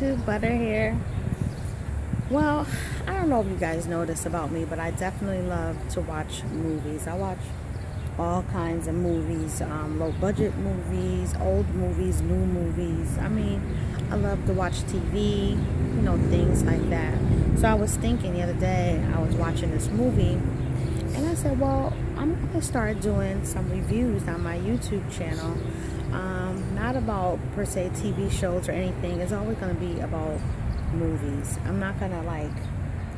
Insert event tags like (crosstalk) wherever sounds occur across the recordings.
YouTube, Butter here. Well, I don't know if you guys know this about me, but I definitely love to watch movies. I watch all kinds of movies, um, low budget movies, old movies, new movies. I mean, I love to watch TV, you know, things like that. So I was thinking the other day, I was watching this movie, and I said, well, I'm to start doing some reviews on my YouTube channel. Um, not about per se TV shows or anything. It's always to be about movies. I'm not to like,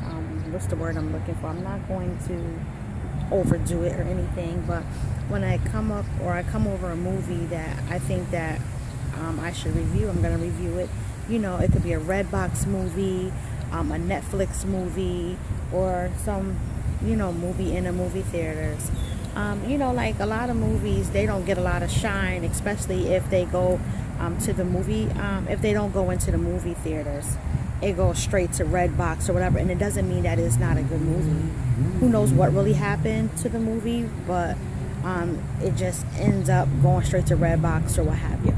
um, what's the word I'm looking for? I'm not going to overdo it or anything. But when I come up or I come over a movie that I think that um, I should review, I'm to review it. You know, it could be a Redbox movie, um, a Netflix movie, or some, you know, movie in the movie theaters. Um, you know, like a lot of movies, they don't get a lot of shine, especially if they go um, to the movie, um, if they don't go into the movie theaters. It goes straight to Redbox or whatever, and it doesn't mean that it's not a good movie. Who knows what really happened to the movie, but um, it just ends up going straight to Redbox or what have you.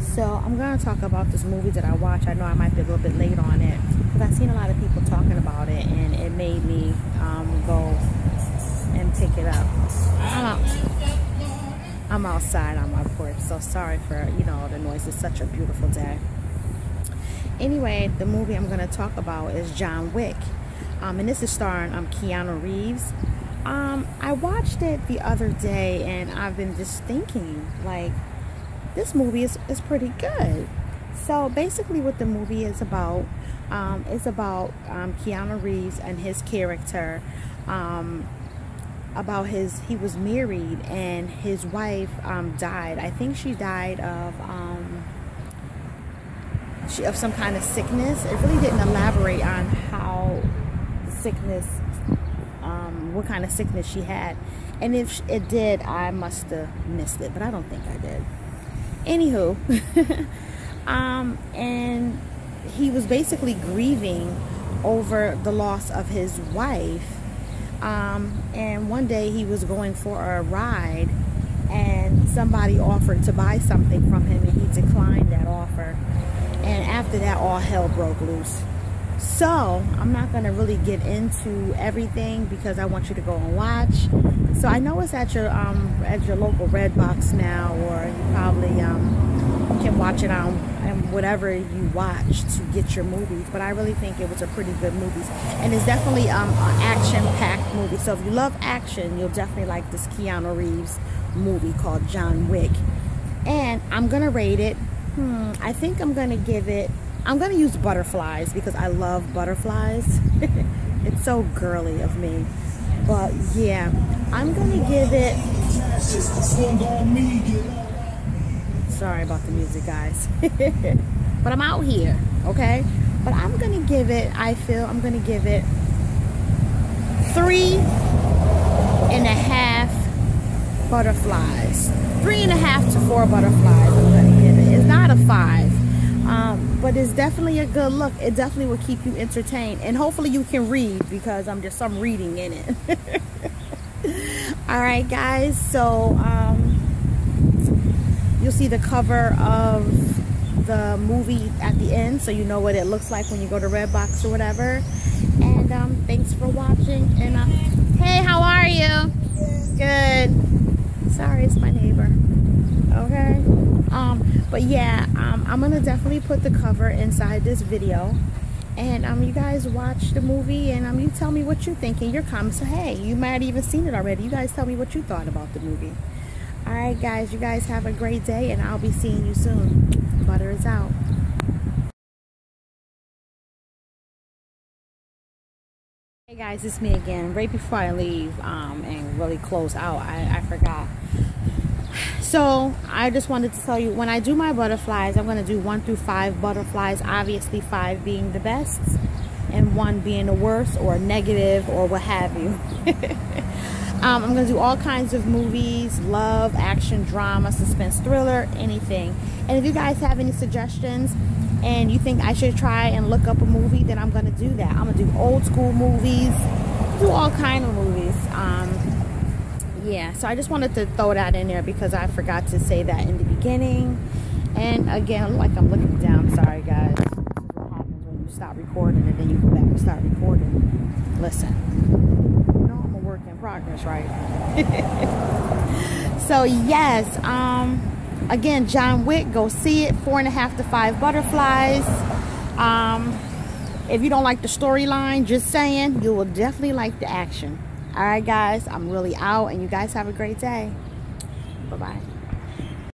So I'm going to talk about this movie that I watched. I know I might be a little bit late on it, because I've seen a lot of people talking about it, and it made me I'm outside on my porch, so sorry for, you know, the noise. It's such a beautiful day. Anyway, the movie I'm going to talk about is John Wick. Um, and this is starring um, Keanu Reeves. Um, I watched it the other day, and I've been just thinking, like, this movie is, is pretty good. So basically what the movie is about um, is about um, Keanu Reeves and his character um, about his he was married and his wife um, died. I think she died of um, she, of some kind of sickness. It really didn't elaborate on how sickness um, what kind of sickness she had. And if it did I must have missed it but I don't think I did. Anywho (laughs) um, and he was basically grieving over the loss of his wife um, and one day he was going for a ride and somebody offered to buy something from him and he declined that offer. And after that, all hell broke loose. So I'm not going to really get into everything because I want you to go and watch. So I know it's at your um, at your local Redbox now, or you probably um, can watch it on whatever you watch to get your movies. But I really think it was a pretty good movie, and it's definitely um, an action-packed movie. So if you love action, you'll definitely like this Keanu Reeves movie called John Wick. And I'm gonna rate it. Hmm, I think I'm gonna give it. I'm gonna use butterflies because I love butterflies. (laughs) it's so girly of me. But yeah, I'm gonna give it. Sorry about the music, guys. (laughs) but I'm out here, okay? But I'm gonna give it, I feel I'm gonna give it three and a half butterflies. Three and a half to four butterflies I'm gonna give it. It's not a five. Um, but it's definitely a good look. It definitely will keep you entertained. And hopefully you can read because I'm just some reading in it. (laughs) All right, guys. So, um, You'll see the cover of the movie at the end so you know what it looks like when you go to Redbox or whatever. And um, thanks for watching. And uh, Hey, how are you? Good. Sorry, it's my neighbor. Okay. Um, but yeah, um, I'm gonna definitely put the cover inside this video and um, you guys watch the movie and um, you tell me what you think in your comments. So, hey, you might have even seen it already. You guys tell me what you thought about the movie. All right, guys, you guys have a great day, and I'll be seeing you soon. Butter is out. Hey guys, it's me again. Right before I leave um, and really close out, I, I forgot. So I just wanted to tell you, when I do my butterflies, I'm going to do one through five butterflies, obviously five being the best and one being the worst or negative or what have you. (laughs) Um, I'm going to do all kinds of movies, love, action, drama, suspense, thriller, anything. And if you guys have any suggestions and you think I should try and look up a movie, then I'm going to do that. I'm going to do old school movies, do all kind of movies. Um, yeah, so I just wanted to throw that in there because I forgot to say that in the beginning. And again, like I'm looking down, sorry guys. When you stop recording and then you go back and start recording. Listen, you know I'm a right? (laughs) so yes, um, again, John Wick, go see it. Four and a half to five butterflies. Um, if you don't like the storyline, just saying, you will definitely like the action. All right, guys, I'm really out, and you guys have a great day. Bye-bye.